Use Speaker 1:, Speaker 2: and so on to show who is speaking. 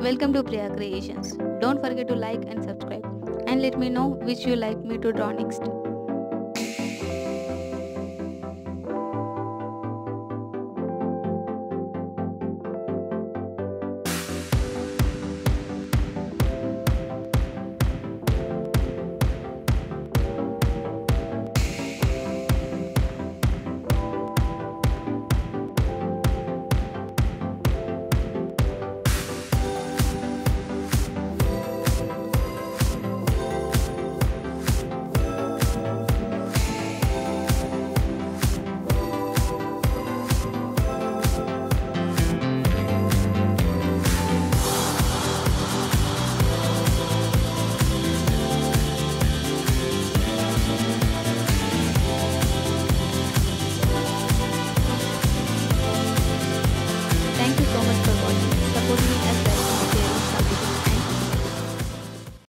Speaker 1: Welcome to Priya Creations. Don't forget to like and subscribe and let me know which you like me to draw next. for me